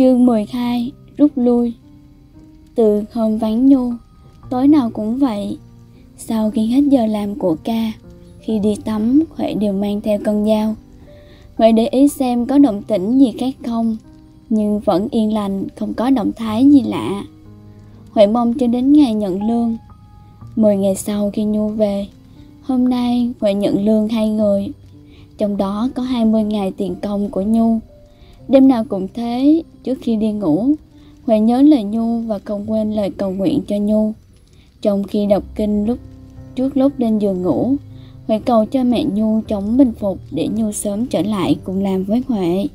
Chương 12 Rút lui. Từ hôm vắng Nhu Tối nào cũng vậy. Sau khi hết giờ làm của ca, Khi đi tắm, Huệ đều mang theo con dao. Huệ để ý xem có động tĩnh gì khác không, Nhưng vẫn yên lành, Không có động thái gì lạ. Huệ mong cho đến ngày nhận lương. Mười ngày sau khi Nhu về, Hôm nay Huệ nhận lương hai người. Trong đó có 20 ngày tiền công của Nhu. Đêm nào cũng thế, trước khi đi ngủ, Huệ nhớ lời Nhu và không quên lời cầu nguyện cho Nhu. Trong khi đọc kinh lúc trước lúc lên giường ngủ, Huệ cầu cho mẹ Nhu chống bình phục để Nhu sớm trở lại cùng làm với Huệ.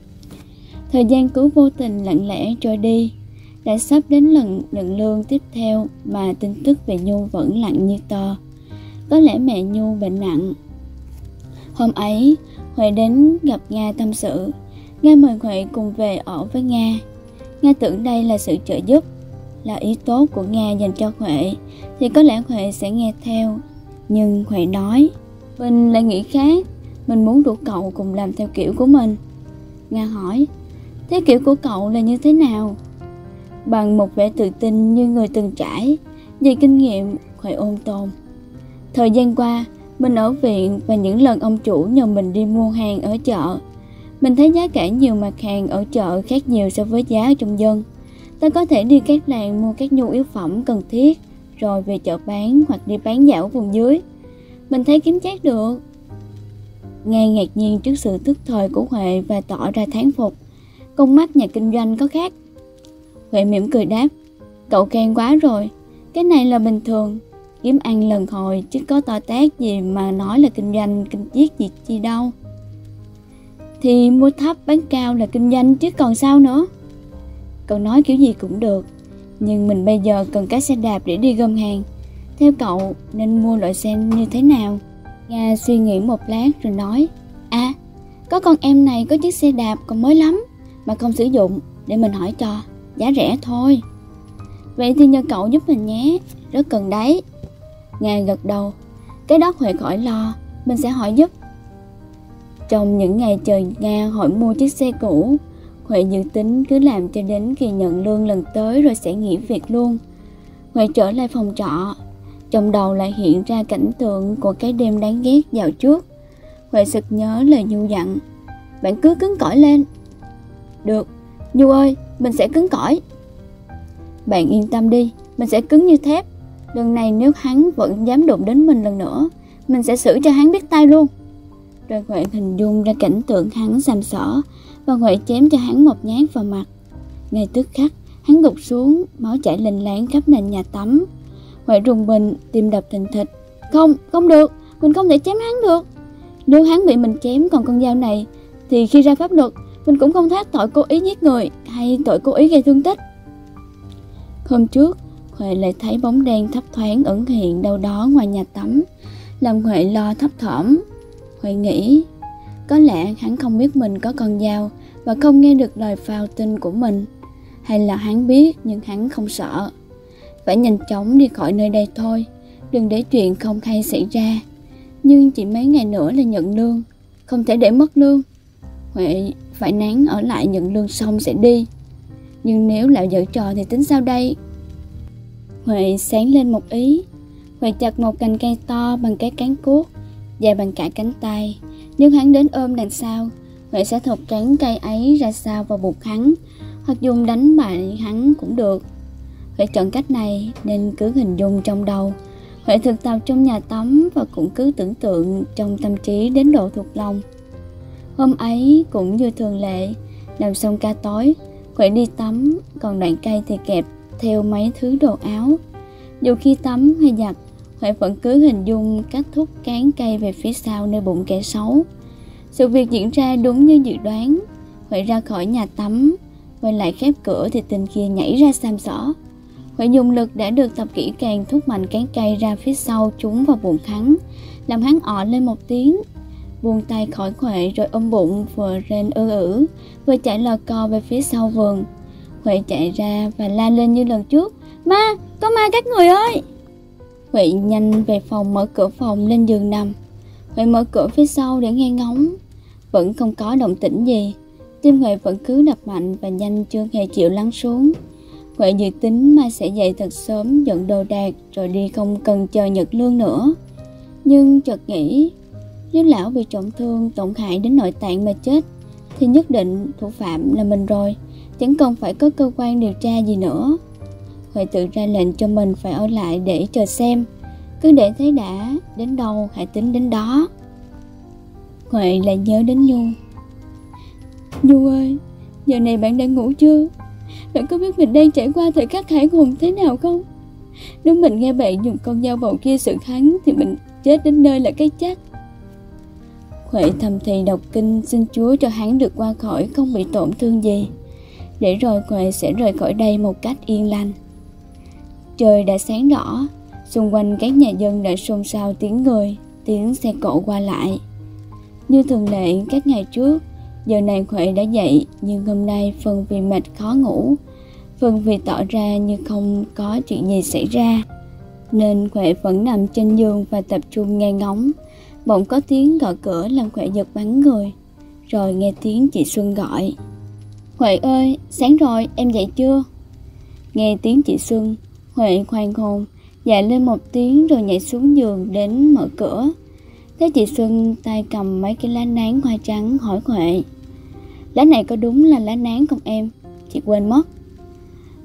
Thời gian cứ vô tình lặng lẽ trôi đi, đã sắp đến lần nhận lương tiếp theo mà tin tức về Nhu vẫn lặng như tờ. Có lẽ mẹ Nhu bệnh nặng. Hôm ấy, Huệ đến gặp Nga tâm sự, Nga mời Huệ cùng về ở với Nga. Nga tưởng đây là sự trợ giúp, là ý tốt của Nga dành cho Huệ, thì có lẽ Huệ sẽ nghe theo. Nhưng Huệ nói, mình lại nghĩ khác, mình muốn rủ cậu cùng làm theo kiểu của mình. Nga hỏi, thế kiểu của cậu là như thế nào? Bằng một vẻ tự tin như người từng trải, về kinh nghiệm, Huệ ôn tồn. Thời gian qua, mình ở viện và những lần ông chủ nhờ mình đi mua hàng ở chợ mình thấy giá cả nhiều mặt hàng ở chợ khác nhiều so với giá trong dân. Ta có thể đi các làng mua các nhu yếu phẩm cần thiết, rồi về chợ bán hoặc đi bán dạo vùng dưới. Mình thấy kiếm chắc được. Nghe ngạc nhiên trước sự tức thời của Huệ và tỏ ra thán phục. Con mắt nhà kinh doanh có khác. Huệ mỉm cười đáp, cậu khen quá rồi, cái này là bình thường, kiếm ăn lần hồi chứ có to tác gì mà nói là kinh doanh kinh chiết gì chi đâu thì mua thấp bán cao là kinh doanh chứ còn sao nữa. Cậu nói kiểu gì cũng được, nhưng mình bây giờ cần cái xe đạp để đi gom hàng. Theo cậu, nên mua loại xe như thế nào? Nga suy nghĩ một lát rồi nói à có con em này có chiếc xe đạp còn mới lắm, mà không sử dụng, để mình hỏi cho, giá rẻ thôi. Vậy thì nhờ cậu giúp mình nhé, rất cần đấy. Nga gật đầu, cái đó huệ khỏi lo, mình sẽ hỏi giúp trong những ngày chờ Nga hỏi mua chiếc xe cũ, Huệ dự tính cứ làm cho đến khi nhận lương lần tới rồi sẽ nghỉ việc luôn. Huệ trở lại phòng trọ, trong đầu lại hiện ra cảnh tượng của cái đêm đáng ghét dạo trước. Huệ sực nhớ lời Nhu dặn, bạn cứ cứng cỏi lên. Được, Nhu ơi, mình sẽ cứng cỏi. Bạn yên tâm đi, mình sẽ cứng như thép. Lần này nếu hắn vẫn dám đụng đến mình lần nữa, mình sẽ xử cho hắn biết tay luôn rồi Huệ hình dung ra cảnh tượng hắn sàm sỏ và Huệ chém cho hắn một nhát vào mặt. Ngay tức khắc, hắn gục xuống, máu chảy lênh láng khắp nền nhà tắm. Huệ rùng mình, tim đập thình thịch. Không, không được, mình không thể chém hắn được. Nếu hắn bị mình chém còn con dao này, thì khi ra pháp luật, mình cũng không thoát tội cố ý giết người hay tội cố ý gây thương tích. Hôm trước, Huệ lại thấy bóng đen thấp thoáng ẩn hiện đâu đó ngoài nhà tắm, làm Huệ lo thấp thỏm Huệ nghĩ, có lẽ hắn không biết mình có con dao và không nghe được lời phao tin của mình, hay là hắn biết nhưng hắn không sợ. Phải nhanh chóng đi khỏi nơi đây thôi, đừng để chuyện không hay xảy ra. Nhưng chỉ mấy ngày nữa là nhận lương, không thể để mất lương. Huệ phải nán ở lại nhận lương xong sẽ đi. Nhưng nếu lại dở trò thì tính sao đây? Huệ sáng lên một ý. Huệ chặt một cành cây to bằng cái cán cuốc dài bằng cả cánh tay. Nếu hắn đến ôm đằng sau huệ sẽ thọc trắng cây ấy ra sau vào buộc hắn, hoặc dùng đánh bại hắn cũng được. Huệ chọn cách này nên cứ hình dung trong đầu. Huệ thực tập trong nhà tắm và cũng cứ tưởng tượng trong tâm trí đến độ thuộc lòng. Hôm ấy cũng như thường lệ, làm xong ca tối huệ đi tắm, còn đoạn cây thì kẹp theo mấy thứ đồ áo. Dù khi tắm hay giặt Huệ vẫn cứ hình dung cách thúc cán cây về phía sau nơi bụng kẻ xấu. Sự việc diễn ra đúng như dự đoán. Huệ ra khỏi nhà tắm, quay lại khép cửa thì tình kia nhảy ra sam sỏ. Huệ dùng lực đã được tập kỹ càng thúc mạnh cán cây ra phía sau trúng vào bụng hắn, làm hắn ọ lên một tiếng. Buông tay khỏi Huệ rồi ôm bụng vừa rên ư ử, vừa chạy lò co về phía sau vườn. Huệ chạy ra và la lên như lần trước. Ma, có ma các người ơi! Huệ nhanh về phòng mở cửa phòng lên giường nằm. Huệ mở cửa phía sau để nghe ngóng. Vẫn không có động tĩnh gì. Tim Huệ vẫn cứ đập mạnh và nhanh chưa hề chịu lắng xuống. Huệ dự tính mai sẽ dậy thật sớm dọn đồ đạc rồi đi không cần chờ nhật lương nữa. Nhưng chợt nghĩ, nếu lão bị trọng thương, tổn hại đến nội tạng mà chết, thì nhất định thủ phạm là mình rồi, chẳng cần phải có cơ quan điều tra gì nữa. Huệ tự ra lệnh cho mình phải ở lại để chờ xem, cứ để thấy đã, đến đâu hãy tính đến đó. Huệ lại nhớ đến Nhu. Nhu ơi, giờ này bạn đã ngủ chưa? Bạn có biết mình đang trải qua thời khắc hải hùng thế nào không? Nếu mình nghe bạn dùng con dao bầu kia sự hắn thì mình chết đến nơi là cái chắc. Huệ thầm thì đọc kinh xin Chúa cho hắn được qua khỏi không bị tổn thương gì. Để rồi Huệ sẽ rời khỏi đây một cách yên lành. Trời đã sáng đỏ, xung quanh các nhà dân đã xôn xao tiếng người, tiếng xe cộ qua lại. Như thường lệ các ngày trước, giờ này Huệ đã dậy nhưng hôm nay phần vì mệt khó ngủ, phần vì tỏ ra như không có chuyện gì xảy ra. Nên Huệ vẫn nằm trên giường và tập trung nghe ngóng. Bỗng có tiếng gõ cửa làm Huệ giật bắn người, rồi nghe tiếng chị Xuân gọi. Huệ ơi, sáng rồi, em dậy chưa? Nghe tiếng chị Xuân, Huệ khoan hồn, dậy lên một tiếng rồi nhảy xuống giường đến mở cửa. Thấy chị Xuân tay cầm mấy cái lá nán hoa trắng hỏi Huệ. Lá này có đúng là lá nán không em? Chị quên mất.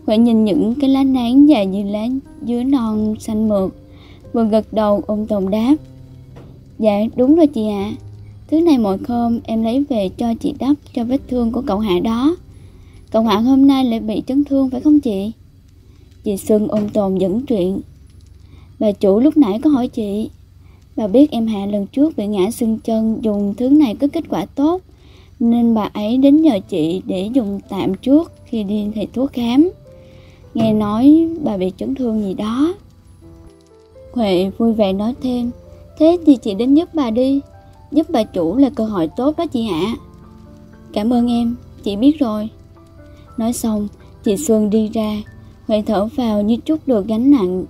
Huệ nhìn những cái lá nán dài như lá dứa non xanh mượt, vừa gật đầu ôm tồn đáp. Dạ đúng rồi chị ạ. À. Thứ này mỗi hôm em lấy về cho chị đắp cho vết thương của cậu Hạ đó. Cậu Hạ hôm nay lại bị chấn thương phải không chị? Chị Xuân ôm tồn dẫn chuyện. Bà chủ lúc nãy có hỏi chị. Bà biết em Hạ lần trước bị ngã xương chân dùng thứ này có kết quả tốt. Nên bà ấy đến nhờ chị để dùng tạm trước khi đi thầy thuốc khám. Nghe nói bà bị chấn thương gì đó. Huệ vui vẻ nói thêm. Thế thì chị đến giúp bà đi. Giúp bà chủ là cơ hội tốt đó chị Hạ. Cảm ơn em, chị biết rồi. Nói xong, chị Xuân đi ra, Huệ thở vào như chút được gánh nặng.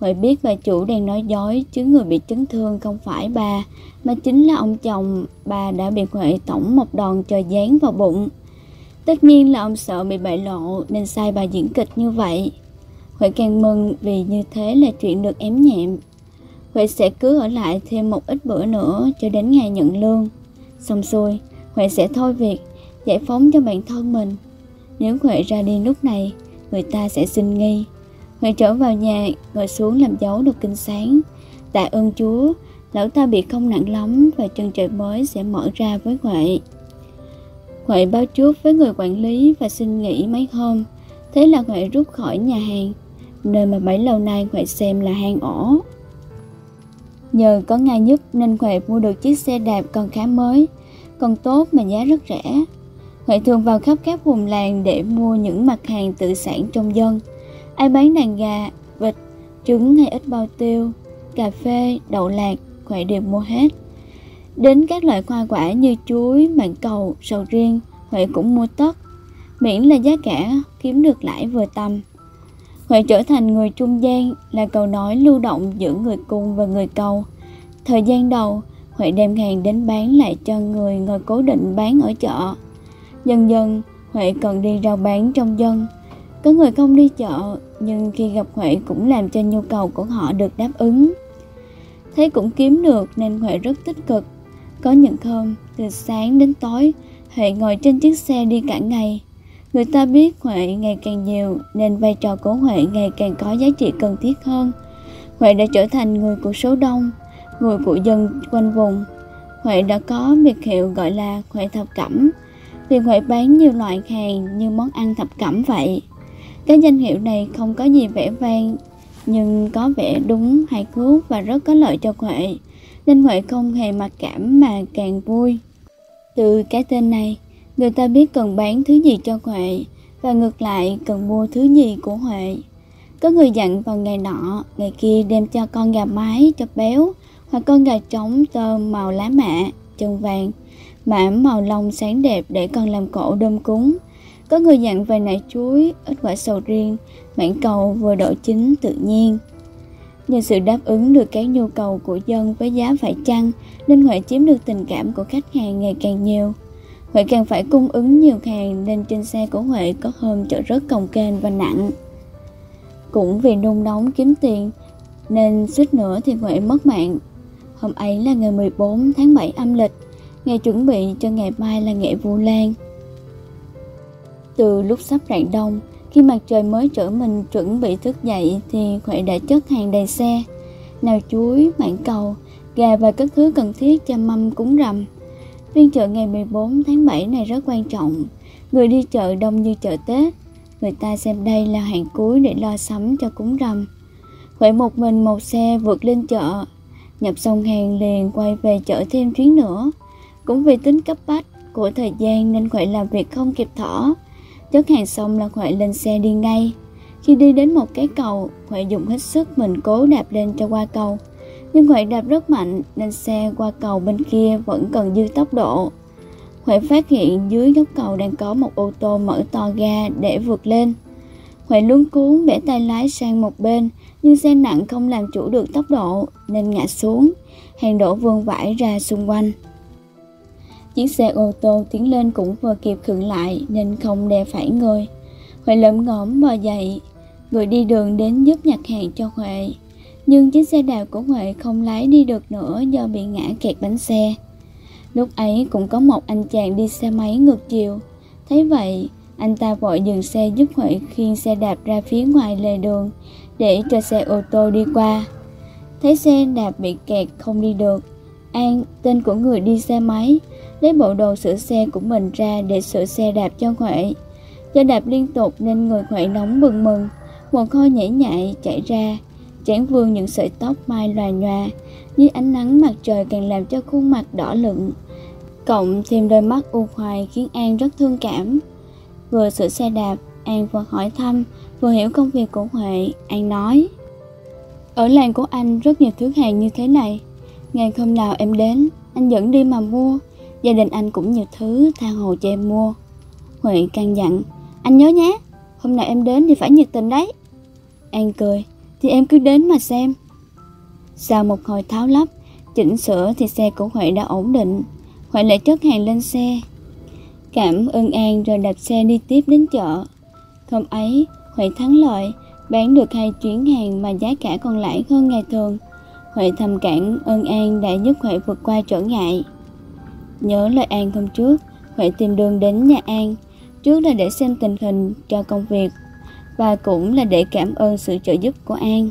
Huệ biết bà chủ đang nói dối chứ người bị chấn thương không phải bà, mà chính là ông chồng bà đã bị Huệ tổng một đòn trời giáng vào bụng. Tất nhiên là ông sợ bị bại lộ nên sai bà diễn kịch như vậy. Huệ càng mừng vì như thế là chuyện được ém nhẹm. Huệ sẽ cứ ở lại thêm một ít bữa nữa cho đến ngày nhận lương. Xong xuôi, Huệ sẽ thôi việc, giải phóng cho bản thân mình. Nếu Huệ ra đi lúc này, người ta sẽ sinh nghi. Huệ trở vào nhà, ngồi xuống làm dấu được kinh sáng. Tạ ơn Chúa, lão ta bị không nặng lắm và chân trời mới sẽ mở ra với Huệ. Huệ báo trước với người quản lý và xin nghỉ mấy hôm. Thế là Huệ rút khỏi nhà hàng, nơi mà bấy lâu nay Huệ xem là hang ổ. Nhờ có ngay nhất nên Huệ mua được chiếc xe đạp còn khá mới, còn tốt mà giá rất rẻ. Huệ thường vào khắp các vùng làng để mua những mặt hàng tự sản trong dân. Ai bán đàn gà, vịt, trứng hay ít bao tiêu, cà phê, đậu lạc, Huệ đều mua hết. Đến các loại hoa quả như chuối, mãng cầu, sầu riêng, Huệ cũng mua tất, miễn là giá cả kiếm được lãi vừa tầm. Huệ trở thành người trung gian là cầu nói lưu động giữa người cung và người cầu. Thời gian đầu, Huệ đem hàng đến bán lại cho người ngồi cố định bán ở chợ. Dần dần, Huệ còn đi rao bán trong dân. Có người không đi chợ, nhưng khi gặp Huệ cũng làm cho nhu cầu của họ được đáp ứng. Thấy cũng kiếm được nên Huệ rất tích cực. Có những hôm, từ sáng đến tối, Huệ ngồi trên chiếc xe đi cả ngày. Người ta biết Huệ ngày càng nhiều nên vai trò của Huệ ngày càng có giá trị cần thiết hơn. Huệ đã trở thành người của số đông, người của dân quanh vùng. Huệ đã có biệt hiệu gọi là Huệ thập cẩm, vì Huệ bán nhiều loại hàng như món ăn thập cẩm vậy. Cái danh hiệu này không có gì vẻ vang, nhưng có vẻ đúng hài hước và rất có lợi cho Huệ, nên Huệ không hề mặc cảm mà càng vui. Từ cái tên này, người ta biết cần bán thứ gì cho Huệ và ngược lại cần mua thứ gì của Huệ. Có người dặn vào ngày nọ, ngày kia đem cho con gà mái cho béo hoặc con gà trống tôm màu lá mạ, chân vàng, mãm màu lông sáng đẹp để con làm cổ đơm cúng. Có người dặn về nải chuối, ít quả sầu riêng, mảng cầu vừa độ chín tự nhiên. Nhờ sự đáp ứng được các nhu cầu của dân với giá phải chăng nên Huệ chiếm được tình cảm của khách hàng ngày càng nhiều. Huệ càng phải cung ứng nhiều hàng nên trên xe của Huệ có hôm chở rất cồng kềnh và nặng. Cũng vì nung nóng kiếm tiền nên suýt nữa thì Huệ mất mạng. Hôm ấy là ngày 14 tháng 7 âm lịch, ngày chuẩn bị cho ngày mai là ngày Vu Lan. Từ lúc sắp rạng đông, khi mặt trời mới trở mình chuẩn bị thức dậy thì Huệ đã chất hàng đầy xe. Nào chuối, mảng cầu, gà và các thứ cần thiết cho mâm cúng rằm. Phiên chợ ngày 14 tháng 7 này rất quan trọng. Người đi chợ đông như chợ Tết. Người ta xem đây là hàng cuối để lo sắm cho cúng rằm. Huệ một mình một xe vượt lên chợ. Nhập xong hàng liền quay về chợ thêm chuyến nữa. Cũng vì tính cấp bách của thời gian nên Huệ làm việc không kịp thở. Chất hàng xong là Huệ lên xe đi ngay. Khi đi đến một cái cầu, Huệ dùng hết sức mình cố đạp lên cho qua cầu. Nhưng Huệ đạp rất mạnh nên xe qua cầu bên kia vẫn cần dư tốc độ. Huệ phát hiện dưới góc cầu đang có một ô tô mở to ga để vượt lên. Huệ luống cuốn bẻ tay lái sang một bên, nhưng xe nặng không làm chủ được tốc độ nên ngã xuống, hàng đổ vương vãi ra xung quanh. Chiếc xe ô tô tiến lên cũng vừa kịp khựng lại nên không đè phải người. Huệ lẩm ngõm bò dậy, người đi đường đến giúp nhặt hàng cho Huệ. Nhưng chiếc xe đạp của Huệ không lái đi được nữa do bị ngã kẹt bánh xe. Lúc ấy cũng có một anh chàng đi xe máy ngược chiều. Thấy vậy, anh ta vội dừng xe giúp Huệ khiêng xe đạp ra phía ngoài lề đường để cho xe ô tô đi qua. Thấy xe đạp bị kẹt không đi được, An, tên của người đi xe máy, lấy bộ đồ sửa xe của mình ra để sửa xe đạp cho Huệ. Do đạp liên tục nên người Huệ nóng bừng mừng, một hôi nhảy nhại chạy ra, chán vương những sợi tóc mai loà nhòa, dưới ánh nắng mặt trời càng làm cho khuôn mặt đỏ lựng. Cộng thêm đôi mắt u hoài khiến An rất thương cảm. Vừa sửa xe đạp, An vừa hỏi thăm, vừa hiểu công việc của Huệ, An nói. Ở làng của anh rất nhiều thứ hàng như thế này. Ngày hôm nào em đến, anh dẫn đi mà mua. Gia đình anh cũng nhiều thứ tha hồ cho em mua. Huệ căn dặn, anh nhớ nhé, hôm nào em đến thì phải nhiệt tình đấy. An cười, thì em cứ đến mà xem. Sau một hồi tháo lắp, chỉnh sửa thì xe của Huệ đã ổn định. Huệ lại chất hàng lên xe. Cảm ơn An rồi đạp xe đi tiếp đến chợ. Hôm ấy, Huệ thắng lợi, bán được hai chuyến hàng mà giá cả còn lãi hơn ngày thường. Huệ thầm cảm ơn An đã giúp Huệ vượt qua trở ngại. Nhớ lời An hôm trước, Huệ tìm đường đến nhà An, trước là để xem tình hình cho công việc và cũng là để cảm ơn sự trợ giúp của An.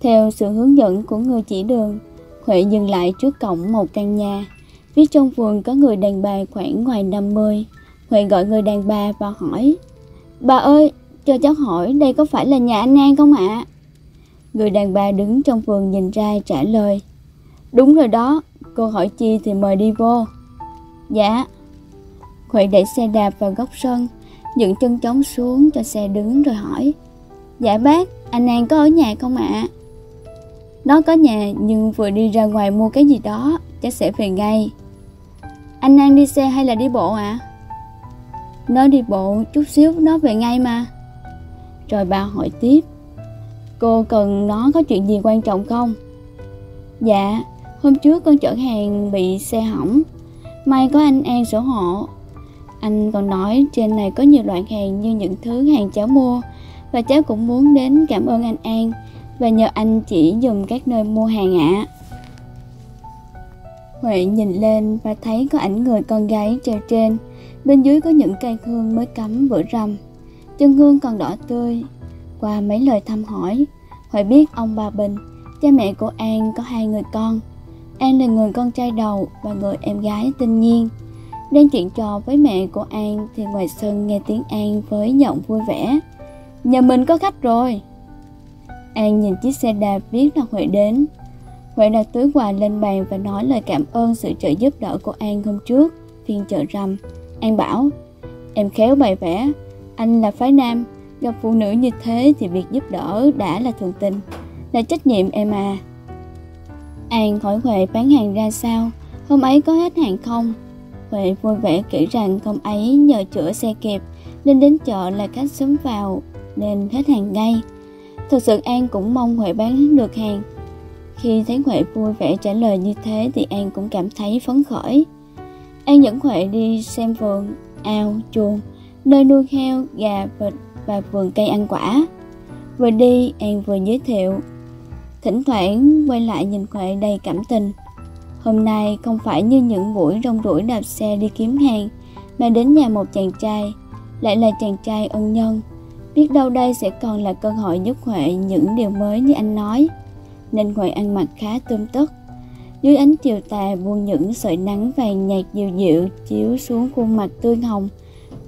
Theo sự hướng dẫn của người chỉ đường, Huệ dừng lại trước cổng một căn nhà. Phía trong vườn có người đàn bà khoảng ngoài 50. Huệ gọi người đàn bà và hỏi Bà ơi, cho cháu hỏi đây có phải là nhà anh An không ạ? À? Người đàn bà đứng trong vườn nhìn ra trả lời Đúng rồi đó, cô hỏi chi thì mời đi vô Dạ Huệ đẩy xe đạp vào góc sân Dựng chân chống xuống cho xe đứng rồi hỏi Dạ bác, anh An có ở nhà không ạ? À? Nó có nhà nhưng vừa đi ra ngoài mua cái gì đó Chắc sẽ về ngay Anh An đi xe hay là đi bộ ạ? À? Nó đi bộ chút xíu nó về ngay mà Rồi bà hỏi tiếp Cô cần nó có chuyện gì quan trọng không? Dạ, hôm trước con chở hàng bị xe hỏng May có anh An sổ hộ. Anh còn nói trên này có nhiều loại hàng như những thứ hàng cháu mua, Và cháu cũng muốn đến cảm ơn anh An, Và nhờ anh chỉ dùng các nơi mua hàng ạ. À. Huệ nhìn lên và thấy có ảnh người con gái treo trên. Bên dưới có những cây hương mới cắm bữa rằm. Chân hương còn đỏ tươi. Qua mấy lời thăm hỏi, Huệ biết ông bà Bình, Cha mẹ của An có hai người con. An là người con trai đầu và người em gái tinh Nhiên. Đang chuyện trò với mẹ của An thì ngoài sân nghe tiếng An với giọng vui vẻ. Nhà mình có khách rồi. An nhìn chiếc xe đạp biết là Huệ đến. Huệ đặt túi quà lên bàn và nói lời cảm ơn sự trợ giúp đỡ của An hôm trước. Phiên chợ rằm. An bảo, Em khéo bày vẽ. Anh là phái nam. Gặp phụ nữ như thế thì việc giúp đỡ đã là thường tình. Là trách nhiệm em à. An hỏi Huệ bán hàng ra sao Hôm ấy có hết hàng không Huệ vui vẻ kể rằng hôm ấy nhờ chữa xe kịp Nên đến chợ là khách sớm vào Nên hết hàng ngay Thật sự An cũng mong Huệ bán được hàng Khi thấy Huệ vui vẻ trả lời như thế Thì An cũng cảm thấy phấn khởi An dẫn Huệ đi xem vườn, ao, chuồng, nơi nuôi heo, gà, vịt và vườn cây ăn quả. Vừa đi, An vừa giới thiệu. Thỉnh thoảng quay lại nhìn Huệ đầy cảm tình. Hôm nay không phải như những buổi rong ruổi đạp xe đi kiếm hàng, mà đến nhà một chàng trai, lại là chàng trai ân nhân. Biết đâu đây sẽ còn là cơ hội giúp Huệ những điều mới như anh nói. Nên Huệ ăn mặc khá tươm tất. Dưới ánh chiều tà buông những sợi nắng vàng nhạt dịu dịu chiếu xuống khuôn mặt tươi hồng,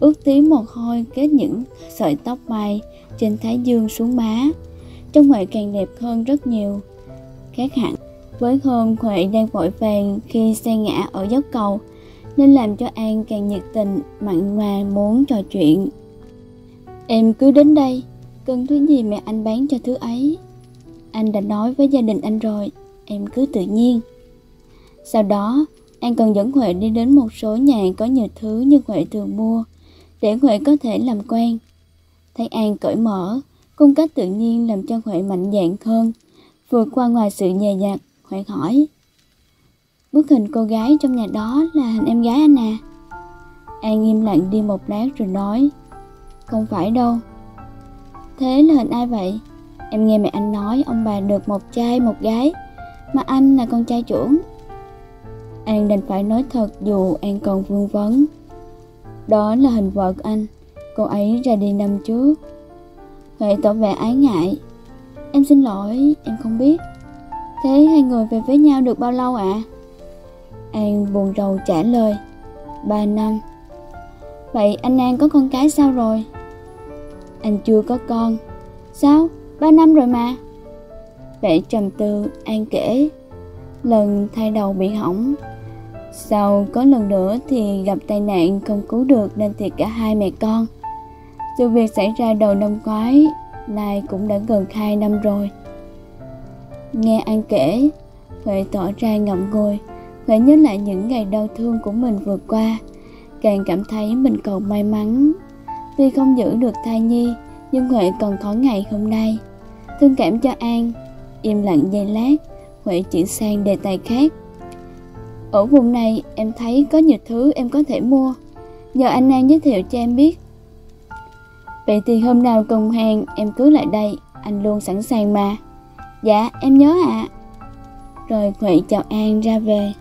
ướt tí mồ hôi kết những sợi tóc mai trên thái dương xuống má. Trong Huệ càng đẹp hơn rất nhiều. Khác hẳn với hôm Huệ đang vội vàng khi xe ngã ở dốc cầu, nên làm cho An càng nhiệt tình, mặn mà muốn trò chuyện. Em cứ đến đây, cần thứ gì mẹ anh bán cho thứ ấy. Anh đã nói với gia đình anh rồi, em cứ tự nhiên. Sau đó, An cần dẫn Huệ đi đến một số nhà có nhiều thứ như Huệ thường mua, để Huệ có thể làm quen. Thấy An cởi mở, cung cách tự nhiên làm cho Huệ mạnh dạn hơn, vượt qua ngoài sự dè dặt, Huệ hỏi. Bức hình cô gái trong nhà đó là hình em gái anh à? An im lặng đi một lát rồi nói, không phải đâu. Thế là hình ai vậy? Em nghe mẹ anh nói ông bà được một trai một gái, mà anh là con trai trưởng. An đành phải nói thật dù An còn vương vấn. Đó là hình vợ anh, cô ấy ra đi năm trước. Vậy tỏ vẻ ái ngại. Em xin lỗi, em không biết. Thế hai người về với nhau được bao lâu ạ? À? An buồn rầu trả lời. Ba năm. Vậy anh An có con cái sao rồi? Anh chưa có con. Sao? Ba năm rồi mà. Vẻ trầm tư, An kể. Lần thay đầu bị hỏng, sau có lần nữa thì gặp tai nạn không cứu được nên thiệt cả hai mẹ con. Sự việc xảy ra đầu năm ngoái, nay cũng đã gần 2 năm rồi. Nghe An kể, Huệ tỏ ra ngậm ngùi, Huệ nhớ lại những ngày đau thương của mình vừa qua, càng cảm thấy mình còn may mắn. Tuy không giữ được thai nhi, nhưng Huệ còn có ngày hôm nay. Thương cảm cho An, im lặng giây lát, Huệ chuyển sang đề tài khác. Ở vùng này em thấy có nhiều thứ em có thể mua Nhờ anh An giới thiệu cho em biết Vậy thì hôm nào công hàng em cứ lại đây, Anh luôn sẵn sàng mà Dạ em nhớ ạ à. Rồi Huệ chào An ra về